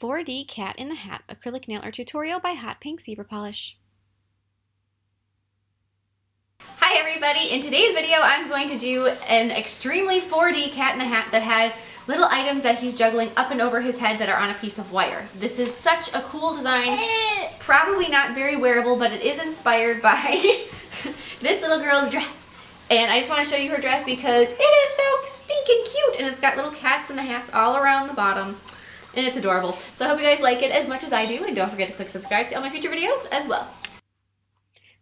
4D Cat in the Hat Acrylic Nail Art Tutorial by Hot Pink Zebra Polish. Hi everybody! In today's video I'm going to do an extremely 4D cat in the hat that has little items that he's juggling up and over his head that are on a piece of wire. This is such a cool design, probably not very wearable, but it is inspired by this little girl's dress. And I just want to show you her dress because it is so stinking cute and it's got little cats in the hats all around the bottom and it's adorable. So I hope you guys like it as much as I do, and don't forget to click subscribe to see all my future videos as well.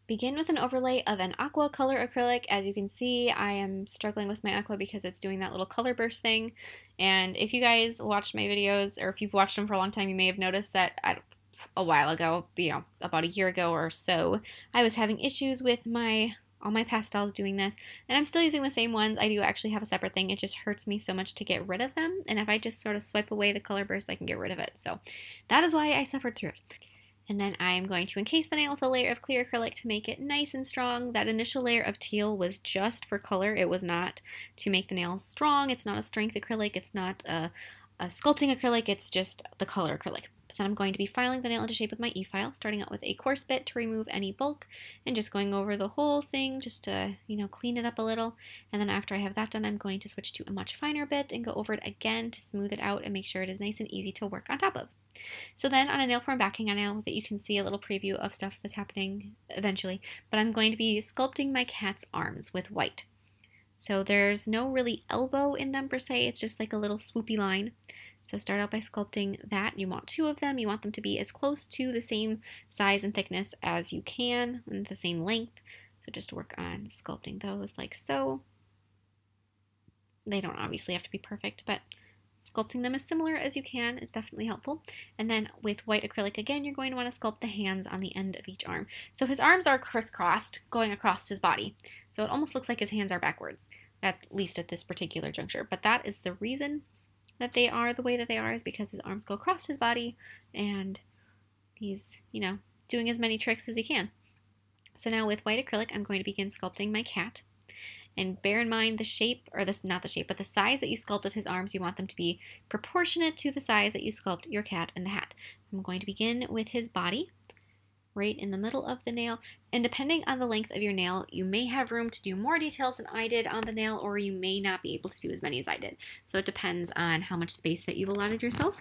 Begin with an overlay of an aqua color acrylic. As you can see, I am struggling with my aqua because it's doing that little color burst thing. And if you guys watched my videos, or if you've watched them for a long time, you may have noticed that I, a while ago, you know, about a year ago or so, I was having issues with my all my pastels doing this. And I'm still using the same ones. I do actually have a separate thing. It just hurts me so much to get rid of them. And if I just sort of swipe away the color burst, I can get rid of it. So that is why I suffered through it. And then I'm going to encase the nail with a layer of clear acrylic to make it nice and strong. That initial layer of teal was just for color. It was not to make the nail strong. It's not a strength acrylic. It's not a, a sculpting acrylic. It's just the color acrylic. Then I'm going to be filing the nail into shape with my e-file, starting out with a coarse bit to remove any bulk, and just going over the whole thing just to, you know, clean it up a little. And then after I have that done, I'm going to switch to a much finer bit and go over it again to smooth it out and make sure it is nice and easy to work on top of. So then on a nail form backing, I know that you can see a little preview of stuff that's happening eventually, but I'm going to be sculpting my cat's arms with white. So there's no really elbow in them per se, it's just like a little swoopy line. So start out by sculpting that. You want two of them. You want them to be as close to the same size and thickness as you can and the same length. So just work on sculpting those like so. They don't obviously have to be perfect, but sculpting them as similar as you can is definitely helpful. And then with white acrylic again, you're going to want to sculpt the hands on the end of each arm. So his arms are crisscrossed going across his body. So it almost looks like his hands are backwards, at least at this particular juncture. But that is the reason that they are the way that they are is because his arms go across his body and he's, you know, doing as many tricks as he can. So now with white acrylic, I'm going to begin sculpting my cat. And bear in mind the shape, or this not the shape, but the size that you sculpted his arms, you want them to be proportionate to the size that you sculpt your cat and the hat. I'm going to begin with his body right in the middle of the nail. And depending on the length of your nail, you may have room to do more details than I did on the nail, or you may not be able to do as many as I did. So it depends on how much space that you've allotted yourself.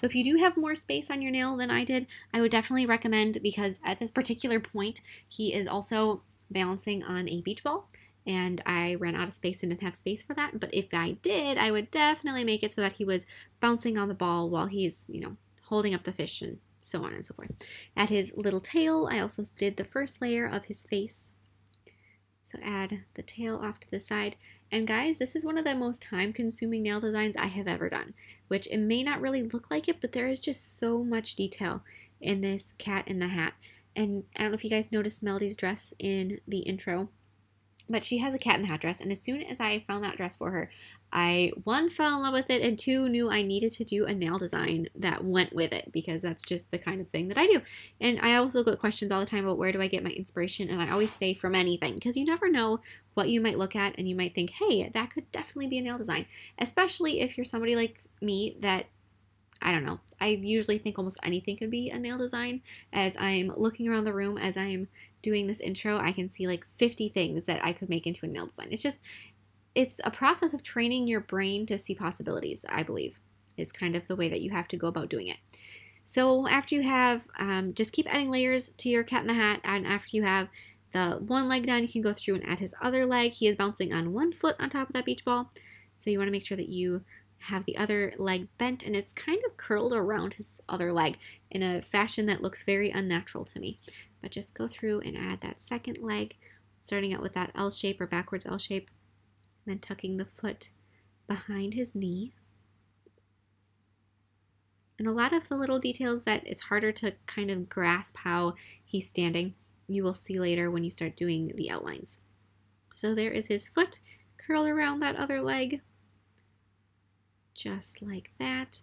So if you do have more space on your nail than I did, I would definitely recommend, because at this particular point, he is also balancing on a beach ball and I ran out of space and didn't have space for that. But if I did, I would definitely make it so that he was bouncing on the ball while he's, you know, holding up the fish and so on and so forth. At his little tail, I also did the first layer of his face. So add the tail off to the side. And guys, this is one of the most time-consuming nail designs I have ever done, which it may not really look like it, but there is just so much detail in this cat in the hat. And I don't know if you guys noticed Melody's dress in the intro, but she has a cat in the hat dress, and as soon as I found that dress for her, I one fell in love with it, and two knew I needed to do a nail design that went with it because that's just the kind of thing that I do. And I also get questions all the time about where do I get my inspiration, and I always say from anything because you never know what you might look at and you might think, hey, that could definitely be a nail design, especially if you're somebody like me that I don't know. I usually think almost anything could be a nail design. As I'm looking around the room, as I'm doing this intro, I can see like 50 things that I could make into a nail design. It's just, it's a process of training your brain to see possibilities, I believe, is kind of the way that you have to go about doing it. So after you have, um, just keep adding layers to your cat in the hat, and after you have the one leg done, you can go through and add his other leg. He is bouncing on one foot on top of that beach ball, so you want to make sure that you have the other leg bent and it's kind of curled around his other leg in a fashion that looks very unnatural to me. But just go through and add that second leg, starting out with that L shape or backwards L shape, and then tucking the foot behind his knee. And a lot of the little details that it's harder to kind of grasp how he's standing, you will see later when you start doing the outlines. So there is his foot curled around that other leg, just like that.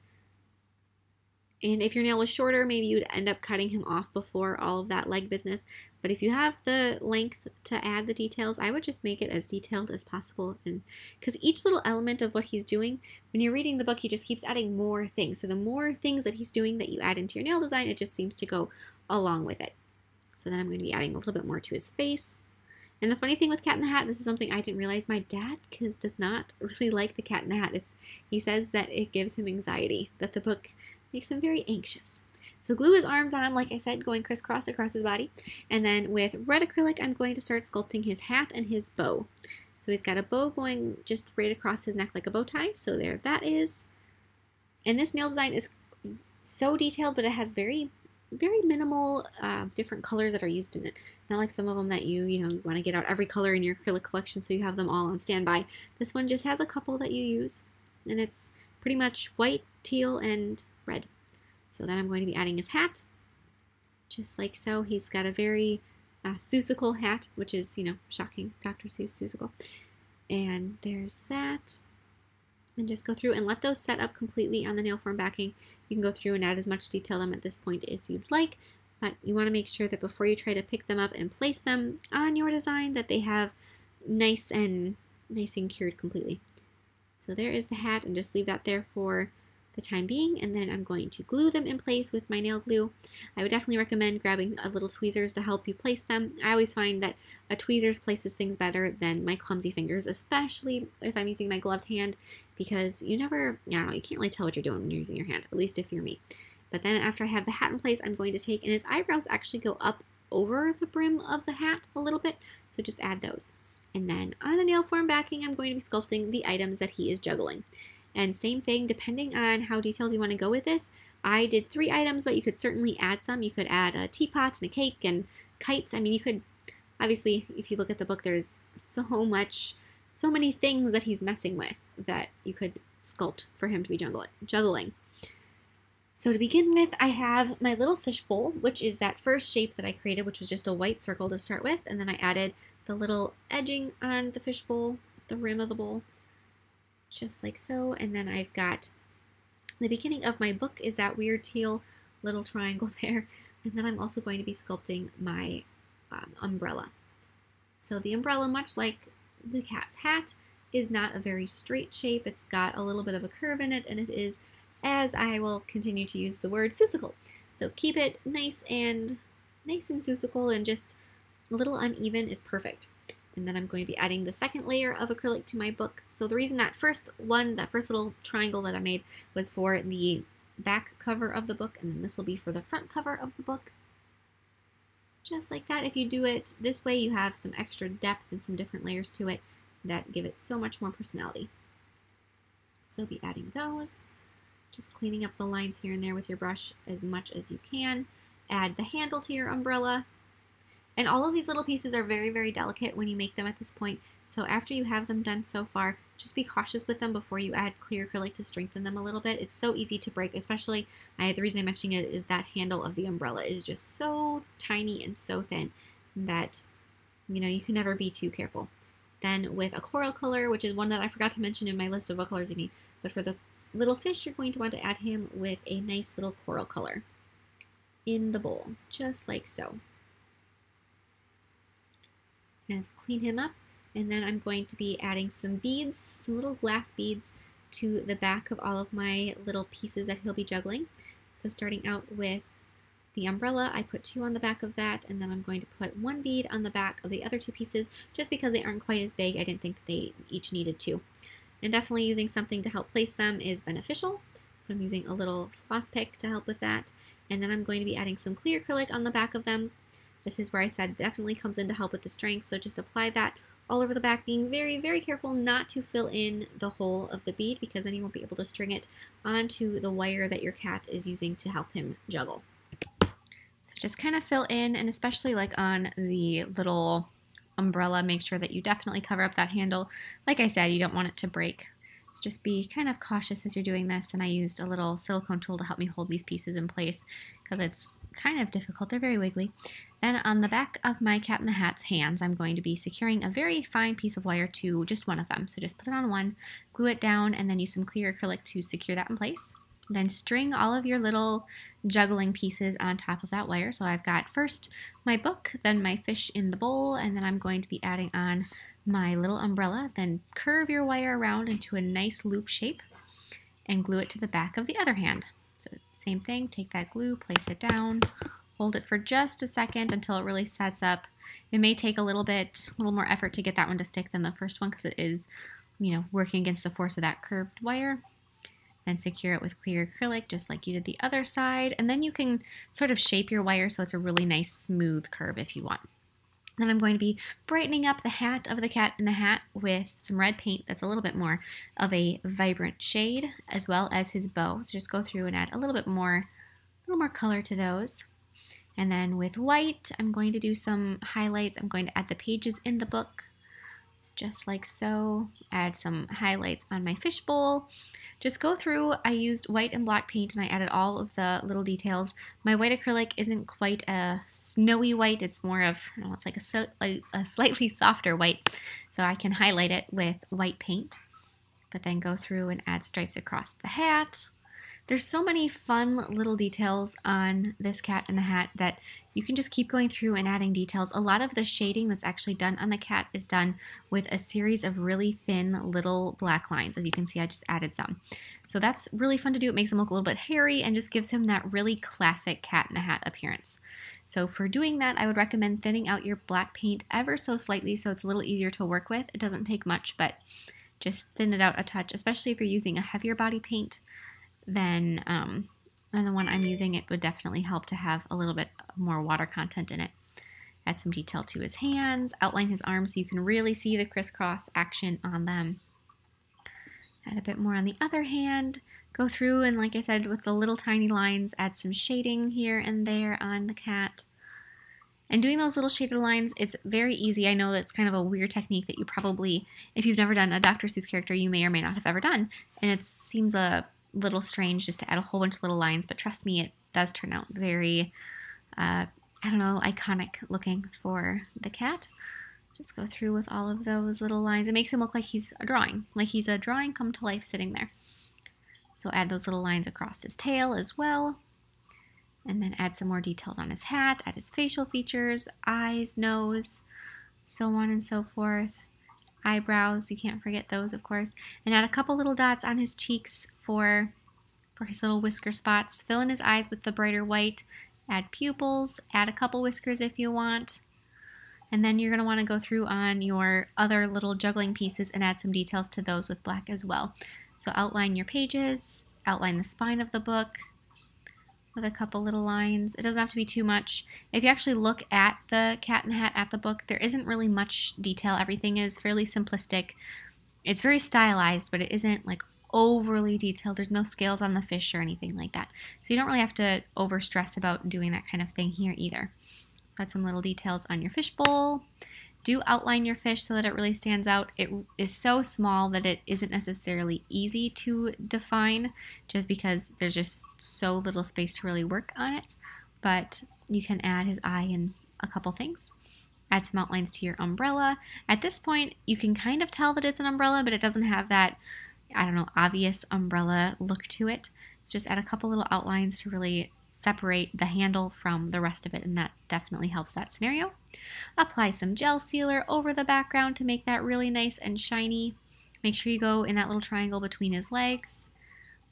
And if your nail was shorter, maybe you'd end up cutting him off before all of that leg business. But if you have the length to add the details, I would just make it as detailed as possible. And because each little element of what he's doing, when you're reading the book, he just keeps adding more things. So the more things that he's doing that you add into your nail design, it just seems to go along with it. So then I'm going to be adding a little bit more to his face. And the funny thing with Cat in the Hat, this is something I didn't realize. My dad cause does not really like the Cat in the Hat. It's, he says that it gives him anxiety, that the book makes him very anxious. So glue his arms on, like I said, going crisscross across his body. And then with red acrylic, I'm going to start sculpting his hat and his bow. So he's got a bow going just right across his neck like a bow tie. So there that is. And this nail design is so detailed, but it has very very minimal uh, different colors that are used in it. Not like some of them that you, you know, want to get out every color in your acrylic collection so you have them all on standby. This one just has a couple that you use, and it's pretty much white, teal, and red. So then I'm going to be adding his hat, just like so. He's got a very uh, Seussical hat, which is, you know, shocking. Dr. Seuss Seussical. And there's that and just go through and let those set up completely on the nail form backing. You can go through and add as much detail them at this point as you'd like, but you want to make sure that before you try to pick them up and place them on your design that they have nice and nice and cured completely. So there is the hat and just leave that there for the time being and then I'm going to glue them in place with my nail glue. I would definitely recommend grabbing a little tweezers to help you place them. I always find that a tweezers places things better than my clumsy fingers, especially if I'm using my gloved hand because you never, I don't know, you can't really tell what you're doing when you're using your hand, at least if you're me. But then after I have the hat in place, I'm going to take, and his eyebrows actually go up over the brim of the hat a little bit, so just add those. And then on the nail form backing, I'm going to be sculpting the items that he is juggling. And same thing, depending on how detailed you want to go with this, I did three items, but you could certainly add some. You could add a teapot and a cake and kites. I mean, you could, obviously, if you look at the book, there's so much, so many things that he's messing with that you could sculpt for him to be juggling. So to begin with, I have my little fishbowl, which is that first shape that I created, which was just a white circle to start with. And then I added the little edging on the fishbowl, the rim of the bowl just like so. And then I've got the beginning of my book is that weird teal little triangle there. And then I'm also going to be sculpting my um, umbrella. So the umbrella, much like the cat's hat, is not a very straight shape. It's got a little bit of a curve in it, and it is, as I will continue to use the word, Seussical. So keep it nice and nice and Seussical, and just a little uneven is perfect and then I'm going to be adding the second layer of acrylic to my book. So the reason that first one, that first little triangle that I made was for the back cover of the book, and then this will be for the front cover of the book. Just like that. If you do it this way, you have some extra depth and some different layers to it that give it so much more personality. So be adding those, just cleaning up the lines here and there with your brush as much as you can. Add the handle to your umbrella, and all of these little pieces are very, very delicate when you make them at this point. So after you have them done so far, just be cautious with them before you add clear acrylic to strengthen them a little bit. It's so easy to break, especially I, the reason I'm mentioning it is that handle of the umbrella is just so tiny and so thin that, you know, you can never be too careful. Then with a coral color, which is one that I forgot to mention in my list of what colors you need, but for the little fish, you're going to want to add him with a nice little coral color in the bowl, just like so kind of clean him up. And then I'm going to be adding some beads, some little glass beads to the back of all of my little pieces that he'll be juggling. So starting out with the umbrella, I put two on the back of that, and then I'm going to put one bead on the back of the other two pieces, just because they aren't quite as big. I didn't think they each needed two. And definitely using something to help place them is beneficial. So I'm using a little floss pick to help with that. And then I'm going to be adding some clear acrylic on the back of them this is where I said definitely comes in to help with the strength, so just apply that all over the back, being very, very careful not to fill in the hole of the bead because then you won't be able to string it onto the wire that your cat is using to help him juggle. So just kind of fill in, and especially like on the little umbrella, make sure that you definitely cover up that handle. Like I said, you don't want it to break. So just be kind of cautious as you're doing this, and I used a little silicone tool to help me hold these pieces in place because it's kind of difficult. They're very wiggly. Then on the back of my Cat in the Hat's hands, I'm going to be securing a very fine piece of wire to just one of them. So just put it on one, glue it down, and then use some clear acrylic to secure that in place. Then string all of your little juggling pieces on top of that wire. So I've got first my book, then my fish in the bowl, and then I'm going to be adding on my little umbrella. Then curve your wire around into a nice loop shape and glue it to the back of the other hand. Same thing, take that glue, place it down, hold it for just a second until it really sets up. It may take a little bit, a little more effort to get that one to stick than the first one because it is, you know, working against the force of that curved wire. Then secure it with clear acrylic just like you did the other side. And then you can sort of shape your wire so it's a really nice smooth curve if you want. Then I'm going to be brightening up the hat of the cat in the hat with some red paint that's a little bit more of a vibrant shade, as well as his bow. So just go through and add a little bit more, a little more color to those. And then with white, I'm going to do some highlights. I'm going to add the pages in the book, just like so. Add some highlights on my fishbowl just go through. I used white and black paint and I added all of the little details. My white acrylic isn't quite a snowy white. It's more of, know, it's like a, like a slightly softer white. So I can highlight it with white paint, but then go through and add stripes across the hat. There's so many fun little details on this cat in the hat that you can just keep going through and adding details. A lot of the shading that's actually done on the cat is done with a series of really thin little black lines. As you can see, I just added some. So that's really fun to do. It makes him look a little bit hairy and just gives him that really classic cat in a hat appearance. So for doing that, I would recommend thinning out your black paint ever so slightly so it's a little easier to work with. It doesn't take much, but just thin it out a touch, especially if you're using a heavier body paint, then um, and the one I'm using, it would definitely help to have a little bit more water content in it. Add some detail to his hands, outline his arms so you can really see the crisscross action on them. Add a bit more on the other hand. Go through and like I said, with the little tiny lines, add some shading here and there on the cat. And doing those little shaded lines, it's very easy. I know that's kind of a weird technique that you probably, if you've never done a Dr. Seuss character, you may or may not have ever done. And it seems a little strange just to add a whole bunch of little lines, but trust me, it does turn out very, uh, I don't know, iconic looking for the cat. Just go through with all of those little lines. It makes him look like he's a drawing, like he's a drawing come to life sitting there. So add those little lines across his tail as well. And then add some more details on his hat, add his facial features, eyes, nose, so on and so forth eyebrows. You can't forget those, of course. And add a couple little dots on his cheeks for, for his little whisker spots. Fill in his eyes with the brighter white. Add pupils. Add a couple whiskers if you want. And then you're going to want to go through on your other little juggling pieces and add some details to those with black as well. So outline your pages, outline the spine of the book, with a couple little lines. It doesn't have to be too much. If you actually look at the cat in the hat at the book, there isn't really much detail. Everything is fairly simplistic. It's very stylized, but it isn't like overly detailed. There's no scales on the fish or anything like that. So you don't really have to over stress about doing that kind of thing here either. Got some little details on your fish bowl do outline your fish so that it really stands out. It is so small that it isn't necessarily easy to define just because there's just so little space to really work on it. But you can add his eye and a couple things. Add some outlines to your umbrella. At this point, you can kind of tell that it's an umbrella, but it doesn't have that, I don't know, obvious umbrella look to it. So just add a couple little outlines to really separate the handle from the rest of it, and that definitely helps that scenario. Apply some gel sealer over the background to make that really nice and shiny. Make sure you go in that little triangle between his legs,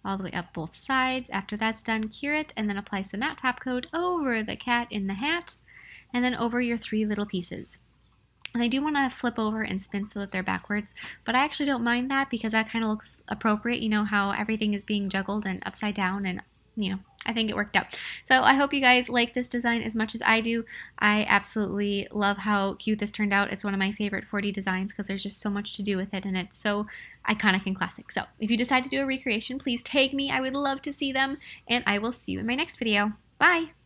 all the way up both sides. After that's done, cure it, and then apply some matte top coat over the cat in the hat, and then over your three little pieces. And I do want to flip over and spin so that they're backwards, but I actually don't mind that because that kind of looks appropriate. You know how everything is being juggled and upside down and you know, I think it worked out. So I hope you guys like this design as much as I do. I absolutely love how cute this turned out. It's one of my favorite 4D designs because there's just so much to do with it and it's so iconic and classic. So if you decide to do a recreation, please tag me. I would love to see them and I will see you in my next video. Bye!